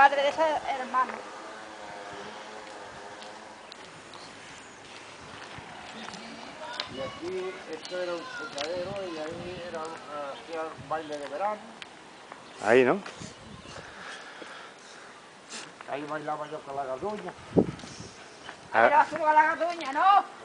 padre de ese hermano. Y aquí, esto era un secadero y ahí era, hacía un baile de verano. Ahí, ¿no? Ahí bailaba yo con la garduña. Ah. Era su la gatuña, ¿no?